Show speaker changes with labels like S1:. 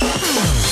S1: Hmm.